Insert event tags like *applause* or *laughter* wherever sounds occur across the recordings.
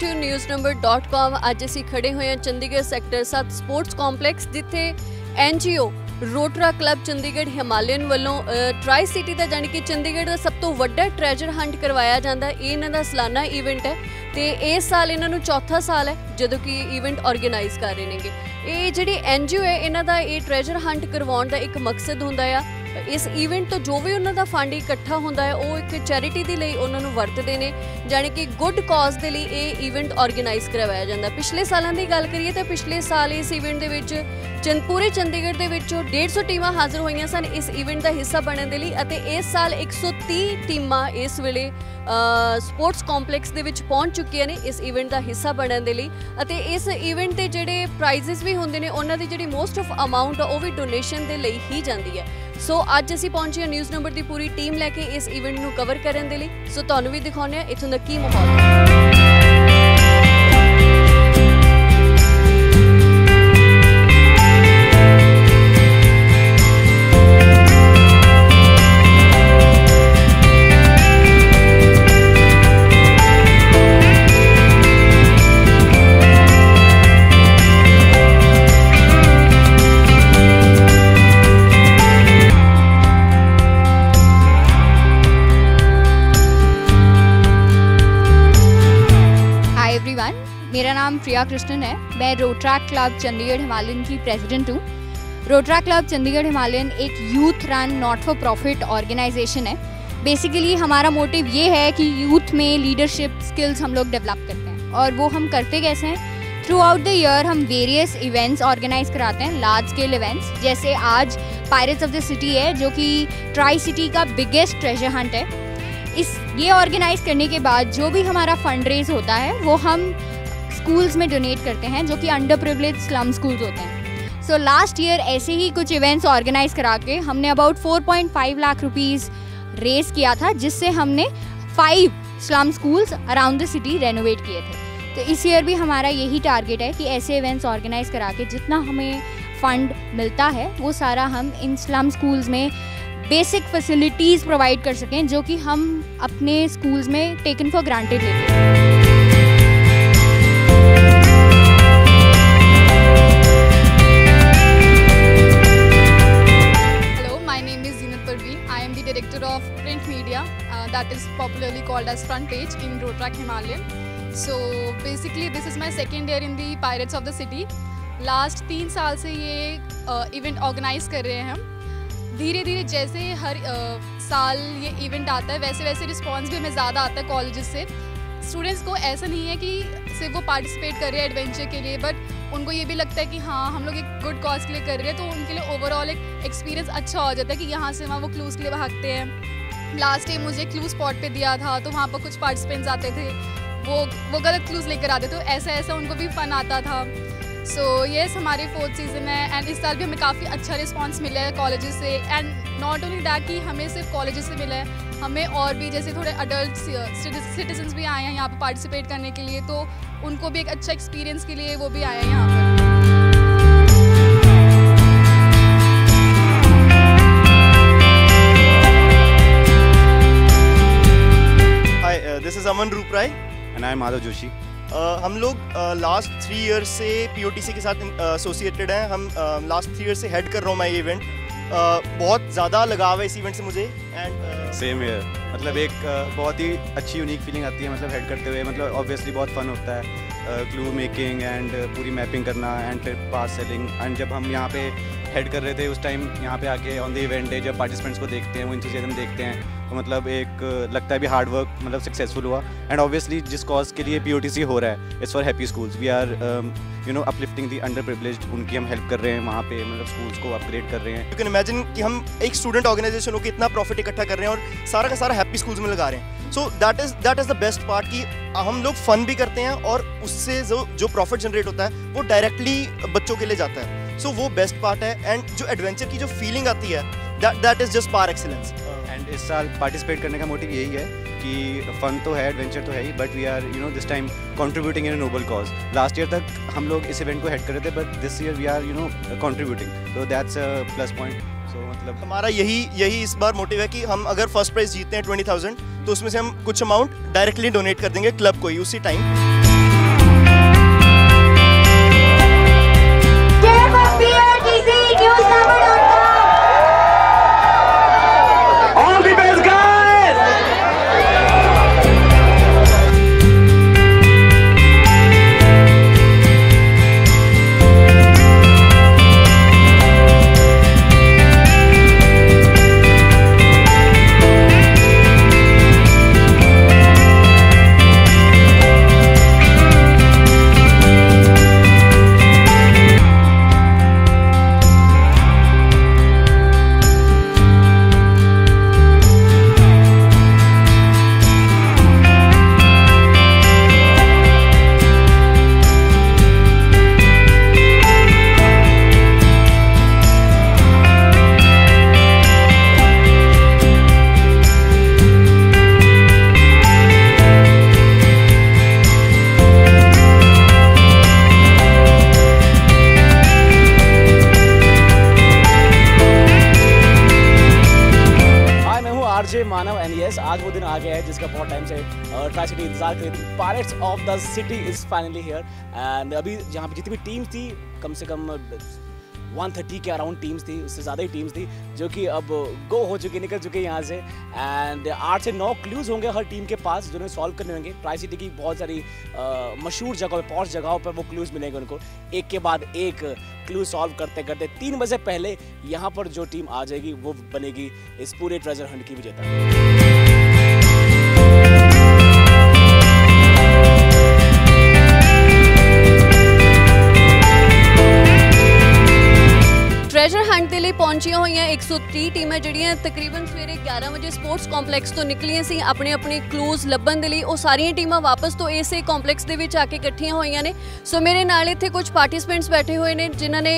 To newsnumber.com ਅੱਜ ਅਸੀਂ ਖੜੇ ਹੋਏ ਹਾਂ ਚੰਡੀਗੜ੍ਹ ਸੈਕਟਰ 7 ਸਪੋਰਟਸ ਕੰਪਲੈਕਸ ਜਿੱਥੇ NGO Rotary club Chandigarh Himalayan ਵੱਲੋਂ ਟਰਾਈ ਸਿਟੀ ਦਾ ਜਾਣੀ ਕਿ ਚੰਡੀਗੜ੍ਹ ਦਾ ਸਭ ਤੋਂ ਵੱਡਾ ਟ੍ਰੈਜਰ ਹੰਟ ਕਰਵਾਇਆ ਜਾਂਦਾ। ਇਹ ਇਹਨਾਂ ਦਾ ਸਾਲਾਨਾ ਇਵੈਂਟ ਹੈ ਤੇ ਇਸ ਸਾਲ ਇਹਨਾਂ ਨੂੰ ਚੌਥਾ ਸਾਲ ਹੈ, ਜਦੋਂ ਕਿ ਇਵੈਂਟ ਆਰਗੇਨਾਈਜ਼ ਕਰ ਰਹੇ ਨੇਗੇ। ਇਹ ਜਿਹੜੀ ਐਨਜੀਓ ਹੈ, ਇਹਨਾਂ ਦਾ ਇਹ ਟ੍ਰੈਜਰ ਹੰਟ ਕਰਵਾਉਣ ਦਾ ਇੱਕ ਮਕਸਦ ਹੁੰਦਾ ਆ। ਇਸ ਇਵੈਂਟ ਤੋਂ ਜੋ ਵੀ ਉਹਨਾਂ ਦਾ ਫੰਡ ਇਕੱਠਾ ਹੁੰਦਾ ਹੈ, ਉਹ ਇੱਕ ਚੈਰਿਟੀ ਦੇ ਲਈ ਉਹਨਾਂ ਨੂੰ ਵਰਤਦੇ ਨੇ, ਜਾਣੀ ਕਿ ਗੁੱਡ ਕਾਜ਼ ਦੇ ਲਈ ਇਹ ਇਵੈਂਟ ਆਰਗੇਨਾਈਜ਼ ਕਰਵਾਇਆ ਜਾਂਦਾ ਪਿਛਲੇ ਸਾਲਾਂ ਦੀ ਗੱਲ ਕਰੀਏ ਤਾਂ ਪਿਛਲੇ ਸਾਲ ਇਸ ਇਵੈਂਟ ਦੇ ਵਿੱਚ ਚੰਦ, ਪੂਰੇ ਚੰਡੀਗੜ੍ਹ ਦੇ ਵਿੱਚੋਂ 150 ਟੀਮਾਂ ਹਾਜ਼ਰ ਹੋਈਆਂ ਸਨ ਇਸ ਇਵੈਂਟ ਦਾ ਹਿੱਸਾ ਬਣਨ ਦੇ ਲਈ ਅਤੇ ਇਸ ਸਾਲ 130 ਟੀਮਾਂ ਇਸ ਵੇਲੇ ਸਪੋਰਟਸ ਕੰਪਲੈਕਸ ਦੇ ਵਿੱਚ ਪਹੁੰਚ ਚੁੱਕੀਆਂ ਨੇ ਇਸ ਇਵੈਂਟ ਦਾ ਹਿੱਸਾ ਬਣਨ ਦੇ ਲਈ ਅਤੇ ਇਸ ਇਵੈਂਟ ਦੇ ਜਿਹੜੇ ਪ੍ਰਾਈਜ਼ਸ ਵੀ ਹੁੰਦੇ ਨੇ, ਉਹਨਾਂ ਦੀ ਜਿਹੜੀ ਮੋਸਟ ਆਫ ਅਮਾਉਂਟ ਉਹ ਵੀ ਡੋਨੇਸ਼ਨ ਦੇ ਲਈ ਹੀ ਜਾਂਦੀ ਹੈ। ਸੋ ਅੱਜ ਅਸੀਂ ਪਹੁੰਚੇ ਹਾਂ ਨਿਊਜ਼ ਨੰਬਰ ਦੀ ਪੂਰੀ ਟੀਮ ਲੈ ਕੇ ਇਸ ਇਵੈਂਟ ਨੂੰ ਕਵਰ ਕਰਨ ਦੇ ਲਈ। ਸੋ ਤੁਹਾਨੂੰ ਵੀ ਦਿਖਾਉਂਦੇ ਹਾਂ ਇਥੋਂ ਦਾ ਕੀ ਮਾਹੌਲ। ਹੈ कृष्णन है। मैं रोटरा क्लब चंडीगढ़ हिमालयन की प्रेसिडेंट हूँ। रोटरा क्लब चंडीगढ़ हिमालयन एक youth run not for profit organisation है। बेसिकली हमारा मोटिव ये है कि यूथ में लीडरशिप स्किल्स हम लोग डेवलप करते हैं। और वो हम करते कैसे हैं? थ्रू आउट द ईयर हम वेरियस इवेंट्स ऑर्गेनाइज कराते हैं लार्ज स्केल इवेंट्स जैसे आज पायरेट्स ऑफ़ द सिटी है, जो कि ट्राई सिटी का बिगेस्ट ट्रेजर हंट है। इस, ये ऑर्गेनाइज करने के बाद जो भी हमारा फंड रेज होता है, वो हम स्कूल्स में डोनेट करते हैं, जो कि अंडर प्रिवलेज स्लम स्कूल्स होते हैं। सो लास्ट ईयर ऐसे ही कुछ इवेंट्स ऑर्गेनाइज करा के हमने अबाउट 4.5 लाख रुपीस रेस किया था, जिससे हमने five slum schools around the city renovate किए थे। तो इस ईयर भी हमारा यही टारगेट है कि ऐसे इवेंट्स ऑर्गेनाइज करा के जितना हमें फंड मिलता है, वो सारा हम इन स्लम स्कूल्स में बेसिक फैसिलिटीज़ प्रोवाइड कर सकें, जो कि हम अपने स्कूल्स में टेकन फॉर ग्रांटेड लेते हैं। That is popularly called as Front Page in Rotrack Himalayan. So basically, this is my second year in the Pirates of the City. Last तीन साल से ये इवेंट ऑर्गेनाइज कर रहे हैं हम धीरे धीरे जैसे हर अ, साल ये इवेंट आता है वैसे वैसे रिस्पॉन्स भी हमें ज़्यादा आता है कॉलेजेस से स्टूडेंट्स को ऐसा नहीं है कि सिर्फ़ वो पार्टिसिपेट कर रहे हैं एडवेंचर के लिए बट उनको ये भी लगता है कि हाँ हम लोग एक गुड कॉज के लिए कर रहे हैं तो उनके लिए ओवरऑल एक एक्सपीरियंस अच्छा हो जाता है कि यहाँ से वहाँ वो क्लूज़ के लिए भागते हैं लास्ट टाइम मुझे क्लू स्पॉट पे दिया था तो वहाँ पर कुछ पार्टिसिपेंट्स आते थे। वो वो गलत क्लूज़ लेकर आते तो ऐसा ऐसा उनको भी फन आता था। सो so, येस हमारी फोर्थ सीज़न है एंड इस साल भी हमें काफ़ी अच्छा रिस्पांस मिला है कॉलेज से। एंड नॉट ओनली डैट कि हमें सिर्फ़ कॉलेज से मिला है हमें और भी जैसे थोड़े अडल्ट सिटीजन्स भी आए हैं यहाँ पर पार्टिसिपेट करने के लिए तो उनको भी एक अच्छा एक्सपीरियंस के लिए वो भी आए हैं यहाँ पर। Is Aman Ruprai and I am Madhav Joshi Uh, हम लोग लास्ट थ्री ईयर से पीओटीसी के साथ एसोसिएटेड हैं। हम लास्ट थ्री ईयर से हेड कर रहा हूँ मैं ये इवेंट बहुत ज़्यादा लगाव है इस इवेंट से मुझे। एंड सेम ईयर मतलब एक uh, बहुत ही अच्छी यूनिक फीलिंग आती है मतलब हेड करते हुए। मतलब ऑब्वियसली बहुत फन होता है। क्लू मेकिंग एंड पूरी मैपिंग करना एंड फिर पास सेलिंग एंड जब हम यहाँ पे हेड कर रहे थे उस टाइम यहाँ पे आके ऑन द इवेंट डे जब पार्टिसिपेंट्स को देखते हैं, वो इन चीज़ें हम देखते हैं तो मतलब एक लगता है भी हार्ड वर्क मतलब सक्सेसफुल हुआ। एंड ऑब्वियसली जिस कॉज के लिए पीओटीसी हो रहा है it's for happy schools we are you know uplifting the underprivileged उनकी हम हेल्प कर रहे हैं वहाँ पे मतलब स्कूल्स को अपग्रेड कर रहे हैं। यू कैन इमेजिन कि हम एक स्टूडेंट ऑर्गेनाइजेशन होकर इतना प्रॉफिट इकट्ठा कर रहे हैं और सारा का सारा हैप्पी स्कूल्स में लगा रहे हैं। So that is that is the best part कि हम लोग फन भी करते हैं और उससे जो जो प्रॉफिट जनरेट होता है, वो डायरेक्टली बच्चों के लिए जाता है। सो so, वो बेस्ट पार्ट है एंड जो एडवेंचर की जो फीलिंग आती है that is just par excellence and इस साल पार्टिसिपेट करने का मोटिव यही है कि फन तो है एडवेंचर तो है ही but we are you know this time contributing in noble cause last year तक हम लोग इस इवेंट को हेड कर रहे थे but this year we are you know contributing तो that's a plus point so मतलब हमारा यही यही इस बार मोटिव है कि हम अगर फ़र्स्ट प्राइज जीतते हैं ट्वेंटी थाउज़ेंड तो उसमें से हम कुछ अमाउंट डायरेक्टली डोनेट कर देंगे क्लब को ही उसी टाइम इंतज़ार कर रही थी pirates of the city is finally here. And अभी यहाँ पे जितनी भी टीम्स थी, कम से कम 130 के अराउंड टीम्स थी, उससे ज़्यादा ही टीम्स थी, जो कि अब गो हो चुकी, निकल चुके यहाँ से। एंड आठ से नौ क्लूज होंगे हर टीम के पास जो उन्हें सॉल्व करने होंगे। ट्राई सिटी की बहुत सारी मशहूर जगहों पर पॉश जगहों पर वो क्लूज मिलेंगे उनको। एक के बाद एक क्लू सॉल्व करते करते, तीन बजे पहले यहाँ पर जो टीम आ जाएगी, वो बनेगी इस पूरे ट्रेजर हंट की विजेता। ਟ੍ਰੈਜਰ ਹੰਟ ਦੇ ਲਈ ਪਹੁੰਚੀਆਂ ਹੋਈਆਂ 130 ਟੀਮਾਂ ਜਿਹੜੀਆਂ ਤਕਰੀਬਨ ਸਵੇਰੇ 11 ਵਜੇ ਸਪੋਰਟਸ ਕੰਪਲੈਕਸ ਤੋਂ ਨਿਕਲੀਆਂ ਸੀ, ਆਪਣੇ ਆਪਣੇ ਕਲੂਜ਼ ਲੱਭਣ ਦੇ ਲਈ। ਉਹ ਸਾਰੀਆਂ ਟੀਮਾਂ ਵਾਪਸ ਤੋਂ ਇਸੇ ਕੰਪਲੈਕਸ ਦੇ ਵਿੱਚ ਆ ਕੇ ਇਕੱਠੀਆਂ ਹੋਈਆਂ ਨੇ। ਸੋ ਮੇਰੇ ਨਾਲ ਇੱਥੇ ਕੁਝ ਪਾਰਟਿਸਪੈਂਟਸ ਬੈਠੇ ਹੋਏ ਨੇ, ਜਿਨ੍ਹਾਂ ਨੇ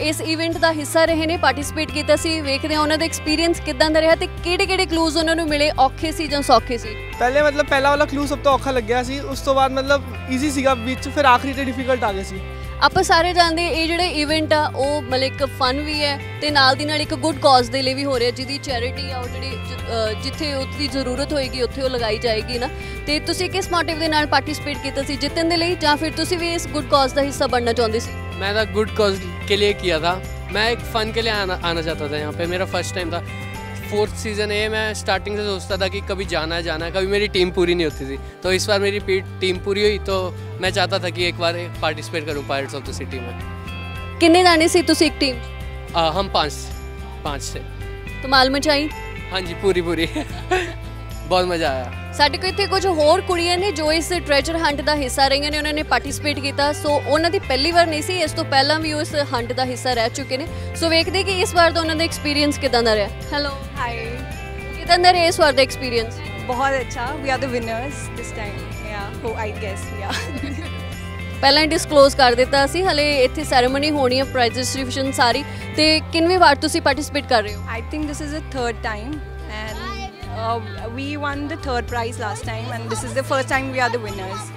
ਇਸ ਇਵੈਂਟ ਦਾ ਹਿੱਸਾ ਰਹੇ ਨੇ ਪਾਰਟਿਸਿਪੇਟ ਕੀਤਾ ਸੀ। ਵੇਖਦੇ ਹਾਂ ਉਹਨਾਂ ਦਾ ਐਕਸਪੀਰੀਅੰਸ ਕਿਦਾਂ ਦਾ ਰਿਹਾ ਤੇ ਕਿਹੜੇ ਕਿਹੜੇ ਕਲੂਜ਼ ਉਹਨਾਂ ਨੂੰ ਮਿਲੇ, ਔਖੇ ਸੀ ਜਾਂ ਸੌਖੇ ਸੀ? ਪਹਿਲੇ ਮਤਲਬ ਪਹਿਲਾ ਵਾਲਾ ਕਲੂ ਸਭ ਤੋਂ ਔਖਾ ਲੱਗਿਆ ਸੀ, ਉਸ ਤੋਂ ਬਾਅਦ ਮਤਲਬ ਈਜ਼ੀ ਸੀਗਾ, ਵਿੱਚ ਫਿਰ ਆਖਰੀ ਤੇ ਡਿਫਿਕਲਟ ਆ ਗਏ ਸੀ। ਆਪਾਂ ਸਾਰੇ ਜਾਣਦੇ ਇਹ ਜਿਹੜੇ ਇਵੈਂਟ ਆ, ਉਹ ਮਤਲਬ ਫਨ ਵੀ ਹੈ ਤੇ ਨਾਲ ਦੀ ਨਾਲ ਇੱਕ ਗੁੱਡ ਕਾਜ਼ ਦੇ ਲਈ ਵੀ ਹੋ ਰਿਹਾ, ਜਿਹਦੀ ਚੈਰਿਟੀ ਆ, ਉਹ ਜਿਹੜੀ ਜਿੱਥੇ ਉਹਦੀ ਜ਼ਰੂਰਤ ਹੋਏਗੀ, ਉੱਥੇ ਉਹ ਲਗਾਈ ਜਾਏਗੀ ਨਾ। ਤੇ ਤੁਸੀਂ ਕਿਸ ਮੋਟਿਵ ਦੇ ਨਾਲ ਪਾਰਟਿਸਿਪੇਟ ਕੀਤਾ ਸੀ, ਜਿੱਤਣ ਦੇ ਲਈ, ਜਾਂ ਫਿਰ ਤੁਸੀਂ ਵੀ ਇਸ ਗੁੱਡ ਕਾਜ਼ ਦਾ ਹਿੱਸਾ ਬਣਨਾ ਚਾਹੁੰਦੇ ਸੀ? ਮੈਂ ਤਾਂ ਗੁੱਡ ਕਾਜ਼ ਕੇ ਲਈ ਕੀਤਾ ਮੈਂ ਇੱਕ ਫਨ ਕੇ ਲਈ ਆਣਾ ਚਾਹਤਾ ਥਾ ਯਹਾਂ ਪੇ, ਮੇਰਾ ਫਰਸਟ ਟਾਈਮ ਥਾ। फोर्थ सीज़न है मैं स्टार्टिंग से सोचता था कि कभी जाना है जाना है। कभी मेरी टीम पूरी नहीं होती थी। तो इस बार मेरी टीम पूरी हुई तो मैं चाहता था कि एक बार पार्टिसिपेट करूँ पायरेट्स ऑफ़ द सिटी में। किन्ने जाने से तुम एक टीम आ, हम पाँच पाँच से तो मालूम चाहिए? हाँ जी पूरी पूरी। *laughs* ਬਹੁਤ ਮਜ਼ਾ ਆਇਆ। ਸਾਡੇ ਕੋਲ ਇੱਥੇ ਕੁਝ ਹੋਰ ਕੁੜੀਆਂ ਨੇ ਜੋ ਇਸ ਟ੍ਰੈਜਰ ਹੰਟ ਦਾ ਹਿੱਸਾ ਰਹੀਆਂ ਨੇ ਉਹਨਾਂ ਨੇ ਪਾਰਟਿਸਿਪੇਟ ਕੀਤਾ। ਸੋ ਉਹਨਾਂ ਦੀ ਪਹਿਲੀ ਵਾਰ ਨਹੀਂ ਸੀ ਇਸ ਤੋਂ ਪਹਿਲਾਂ ਵੀ ਉਹ ਇਸ ਹੰਟ ਦਾ ਹਿੱਸਾ ਰਹਿ ਚੁੱਕੇ ਨੇ। ਸੋ ਵੇਖਦੇ ਕਿ ਇਸ ਵਾਰ ਦਾ ਉਹਨਾਂ ਦਾ ਐਕਸਪੀਰੀਅੰਸ ਕਿਦਾਂ ਦਾ ਰਿਹਾ। ਹੈਲੋ ਹਾਈ ਕਿਦਾਂ ਦਾ ਰਿਹਾ ਇਸ ਵਾਰ ਦਾ ਐਕਸਪੀਰੀਅੰਸ ਬਹੁਤ ਅੱਛਾ। We are the winners this time ਯਾ ਹੋ ਆਈ ਗੈਸ ਯਾ ਪਹਿਲਾਂ ਹੀ ਡਿਸਕਲੋਜ਼ ਕਰ ਦਿੱਤਾ ਸੀ ਹਲੇ ਇੱਥੇ ਸੈਰੇਮਨੀ ਹੋਣੀ ਹੈ ਪ੍ਰਾਈਜ਼ ਡਿਸਟ੍ਰਿਬਿਊਸ਼ਨ ਸਾਰੀ। ਤੇ ਕਿੰਨੇ ਵਾਰ ਤੁਸੀਂ ਪਾਰਟਿਸਿਪੇਟ ਕਰ ਰਹੇ ਹੋ? I think this is a third time and Uh, we won the third prize last time and this is the first time we are the winners.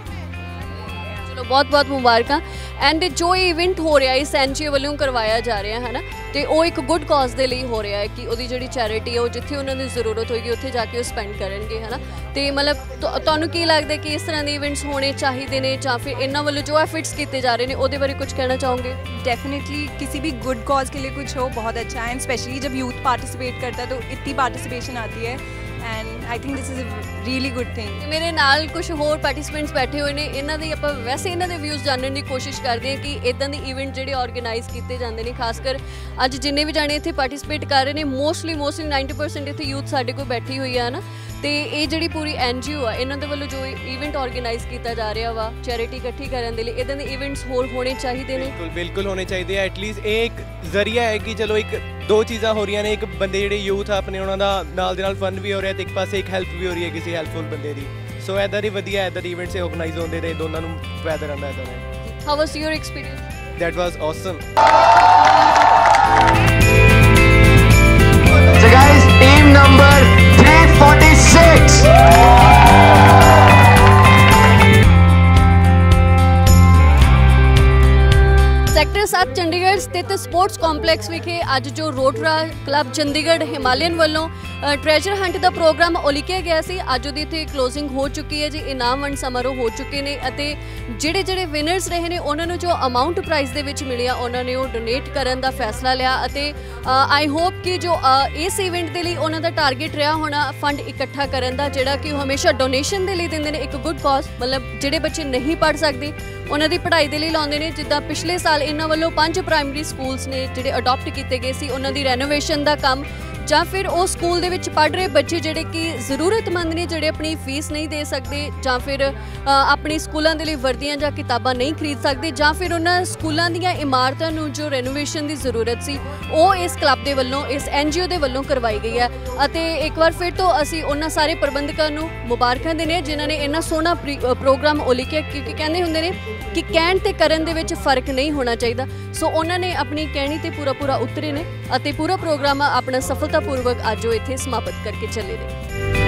ਚਲੋ ਬਹੁਤ ਬਹੁਤ ਮੁਬਾਰਕਾਂ। ਐਂਡ ਜੋ ਇਹ ਇਵੈਂਟ ਹੋ ਰਿਹਾ ਇਸ ਐਨਜੀਓ ਵੱਲੋਂ ਕਰਵਾਇਆ ਜਾ ਰਿਹਾ ਹੈ ਨਾ ਤੇ ਉਹ ਇੱਕ ਗੁੱਡ ਕਾਜ਼ ਦੇ ਲਈ ਹੋ ਰਿਹਾ ਹੈ ਕਿ ਉਹਦੀ ਜਿਹੜੀ ਚੈਰਿਟੀ ਹੈ ਉਹ ਜਿੱਥੇ ਉਹਨਾਂ ਦੀ ਜ਼ਰੂਰਤ ਹੋਏਗੀ ਉੱਥੇ ਜਾ ਕੇ ਉਹ ਸਪੈਂਡ ਕਰਨਗੇ ਹੈ ਨਾ ਤੇ ਮਤਲਬ ਤੁਹਾਨੂੰ ਕੀ ਲੱਗਦਾ ਕਿ ਇਸ ਤਰ੍ਹਾਂ ਦੇ ਇਵੈਂਟਸ ਹੋਣੇ ਚਾਹੀਦੇ ਨੇ ਜਾਂ ਫਿਰ ਇਹਨਾਂ ਵੱਲੋਂ ਜੋ ਐਫਰਟਸ ਕੀਤੇ ਜਾ ਰਹੇ ਨੇ ਉਹਦੇ ਬਾਰੇ ਕੁਝ ਕਹਿਣਾ ਚਾਹੋਗੇ? ਡੈਫੀਨਿਟਲੀ ਕਿਸੇ ਵੀ ਗੁੱਡ ਕਾਜ਼ ਕੇ ਲਈ ਕੁਝ ਹੋ ਬਹੁਤ ਅੱਛਾ ਹੈ। ਐਂਡ ਸਪੈਸ਼ਲੀ ਜਬ ਯੂਥ ਪਾਰਟਿਸਿਪੇਟ ਕਰਤਾ ਹੈ ਤਾਂ ਇਤਨੀ ਪਾਰਟਿਸਿਪੇਸ਼ਨ ਆਤੀ ਹੈ। And I think this is a really good thing ਮੇਰੇ ਨਾਲ ਕੁਝ ਹੋਰ ਪਾਰਟਿਸਪੈਂਟਸ ਬੈਠੇ ਹੋਏ ਨੇ, ਇਹਨਾਂ ਦੇ ਆਪਾਂ ਵੈਸੇ ਇਹਨਾਂ ਦੇ ਵਿਊਜ਼ ਜਾਣਨ ਦੀ ਕੋਸ਼ਿਸ਼ ਕਰਦੇ ਹਾਂ ਕਿ ਇਦਾਂ ਦੇ ਇਵੈਂਟ ਜਿਹੜੇ ਆਰਗੇਨਾਈਜ਼ ਕੀਤੇ ਜਾਂਦੇ ਨੇ ਖਾਸ ਕਰ ਅੱਜ ਜਿੰਨੇ ਵੀ ਜਾਣੇ ਇੱਥੇ ਪਾਰਟਿਸਪੇਟ ਕਰ ਰਹੇ ਨੇ ਮੋਸਟਲੀ ਮੋਸਟਲੀ 90% ਇੱਥੇ ਯੂਥ ਸਾਡੇ ਕੋਲ ਬੈਠੀ ਹੋਈ ਹੈ ਨਾ ਤੇ ਇਹ ਜਿਹੜੀ ਪੂਰੀ ਐਨਜੀਓ ਆ ਇਹਨਾਂ ਦੇ ਵੱਲੋਂ ਜੋ ਇਵੈਂਟ ਆਰਗੇਨਾਈਜ਼ ਕੀਤਾ ਜਾ ਰਿਹਾ ਵਾ ਚੈਰਿਟੀ ਇਕੱਠੀ ਕਰਨ ਦੇ ਲਈ ਇਦਾਂ ਦੇ ਇਵੈਂਟਸ ਹੋਰ ਹੋਣੇ ਚਾਹੀਦੇ ਨੇ। ਬਿਲਕੁਲ ਬਿਲਕੁਲ ਹੋਣੇ ਚਾਹੀਦੇ ਆ। ਐਟਲੀਸਟ ਇਹ ਇੱਕ ਜ਼ਰੀਆ ਹੈ ਕਿ ਚਲੋ ਇੱਕ ਦੋ ਚੀਜ਼ਾਂ ਹੋ ਰਹੀਆਂ ਨੇ। ਇੱਕ ਬੰਦੇ ਜਿਹੜੇ ਯੂਥ ਆ ਆਪਣੇ ਉਹਨਾਂ ਦਾ ਨਾਲ ਦੇ ਨਾਲ ਫਨ ਵੀ ਹੋ ਰਿਹਾ ਤੇ ਇੱਕ ਪਾਸੇ ਇੱਕ ਹੈਲਪ ਵੀ ਹੋ ਰਹੀ ਹੈ ਕਿਸੇ ਹੈਲਪਫੁਲ ਬੰਦੇ ਦੀ। ਸੋ ਐਦਾਂ ਦੀ ਵਧੀਆ ਐਦਾਂ ਦੀ ਇਵੈਂਟਸ ਆਰਗੇਨਾਈਜ਼ ਹੁੰਦੇ ਰਹੇ ਦੋਨਾਂ ਨੂੰ ਫਾਇਦਾ ਰਹਿੰਦਾ ਐਦਾਂ ਦਾ। How was your experience that was awesome So guys, team number 46. Sector 7 Chandigarh ਸਥਿਤ ਸਪੋਰਟਸ ਕੰਪਲੈਕਸ ਵਿਖੇ ਅੱਜ ਜੋ ਰੋਟਰਾ ਕਲੱਬ ਚੰਡੀਗੜ੍ਹ ਹਿਮਾਲਯਨ ਵੱਲੋਂ ਟ੍ਰੈਜਰ ਹੰਟ ਦਾ ਪ੍ਰੋਗਰਾਮ ਉਲੀਕਿਆ ਗਿਆ ਸੀ। ਅੱਜ ਉਹਦੀ ਇੱਥੇ ਕਲੋਜ਼ਿੰਗ ਹੋ ਚੁੱਕੀ ਹੈ ਜੀ। ਇਨਾਮ ਵੰਡ ਸਮਾਰੋਹ ਹੋ ਚੁੱਕੇ ਨੇ ਅਤੇ ਜਿਹੜੇ ਜਿਹੜੇ ਵਿਨਰਸ ਰਹੇ ਨੇ, ਉਹਨਾਂ ਨੂੰ ਜੋ ਅਮਾਉਂਟ ਪ੍ਰਾਈਜ਼ ਦੇ ਵਿੱਚ ਮਿਲਿਆ, ਉਹਨਾਂ ਨੇ ਉਹ ਡੋਨੇਟ ਕਰਨ ਦਾ ਫੈਸਲਾ ਲਿਆ ਅਤੇ ਆਈ ਹੋਪ ਕਿ ਜੋ ਇਸ ਇਵੈਂਟ ਦੇ ਲਈ ਉਹਨਾਂ ਦਾ ਟਾਰਗੇਟ ਰਿਹਾ ਹੋਣਾ ਫੰਡ ਇਕੱਠਾ ਕਰਨ ਦਾ, ਜਿਹੜਾ ਕਿ ਉਹ ਹਮੇਸ਼ਾ ਡੋਨੇਸ਼ਨ ਦੇ ਲਈ ਦਿੰਦੇ ਨੇ, ਇੱਕ ਗੁੱਡ ਕਾਜ਼ ਮਤਲਬ ਜਿਹੜੇ ਬੱਚੇ ਨਹੀਂ ਪੜ੍ਹ ਸਕਦੇ ਉਹਨਾਂ ਦੀ ਪੜ੍ਹਾਈ ਦੇ ਲਈ ਲਾਉਂਦੇ ਨੇ ਜਿੱਦਾਂ ਪਿਛਲੇ ਸਾਲ ਇਹਨਾਂ ਵੱਲੋਂ ਪੰਜ ਪ੍ਰਾਇਮਰੀ ਸਕੂਲਸ ਨੇ ਜਿਹੜੇ ਅਡਾਪਟ ਕੀਤੇ ਗਏ ਸੀ ਉਹਨਾਂ ਦੀ ਰੈਨੋਵੇਸ਼ਨ ਦਾ ਕੰਮ ਜਾਂ ਫਿਰ ਉਹ ਸਕੂਲ ਦੇ ਵਿੱਚ ਪੜ੍ਹ ਰਹੇ ਬੱਚੇ ਜਿਹੜੇ ਕਿ ਜ਼ਰੂਰਤਮੰਦ ਨੇ ਜਿਹੜੇ ਆਪਣੀ ਫੀਸ ਨਹੀਂ ਦੇ ਸਕਦੇ ਜਾਂ ਫਿਰ ਆਪਣੀ ਸਕੂਲਾਂ ਦੇ ਲਈ ਵਰਦੀਆਂ ਜਾਂ ਕਿਤਾਬਾਂ ਨਹੀਂ ਖਰੀਦ ਸਕਦੇ ਜਾਂ ਫਿਰ ਉਹਨਾਂ ਸਕੂਲਾਂ ਦੀਆਂ ਇਮਾਰਤਾਂ ਨੂੰ ਜੋ ਰੈਨੋਵੇਸ਼ਨ ਦੀ ਜ਼ਰੂਰਤ ਸੀ ਉਹ ਇਸ ਕਲੱਬ ਦੇ ਵੱਲੋਂ ਇਸ ਐਨਜੀਓ ਦੇ ਵੱਲੋਂ ਕਰਵਾਈ ਗਈ ਹੈ। ਅਤੇ ਇੱਕ ਵਾਰ ਫਿਰ ਤੋਂ ਅਸੀਂ ਉਹਨਾਂ ਸਾਰੇ ਪ੍ਰਬੰਧਕਾਂ ਨੂੰ ਮੁਬਾਰਕਾਂ ਦਿੰਦੇ ਨੇ ਜਿਨ੍ਹਾਂ ਨੇ ਇੰਨਾ ਸੋਹਣਾ ਪ੍ਰੀ- ਅ, ਪ੍ਰੋਗਰਾਮ ਉਲੀਕਿਆ ਕਿਉਂਕਿ ਕਹਿੰਦੇ ਹੁੰਦੇ ਨੇ ਕਿ ਕਹਿਣ ਤੇ ਕਰਨ ਦੇ ਵਿੱਚ ਫ਼ਰਕ ਨਹੀਂ ਹੋਣਾ ਚਾਹੀਦਾ। ਸੋ ਉਹਨਾਂ ਨੇ ਆਪਣੀ ਕਹਿਣੀ ਤੇ ਪੂਰਾ ਪੂਰਾ ਉਤਰੇ ਨੇ ਅਤੇ ਪੂਰਾ ਪ੍ਰੋਗਰਾਮ ਆਪਣਾ ਸਫਲਤਾਪੂਰਵਕ ਅੱਜ ਉਹ ਇੱਥੇ ਸਮਾਪਤ ਕਰਕੇ ਚੱਲੇ ਨੇ।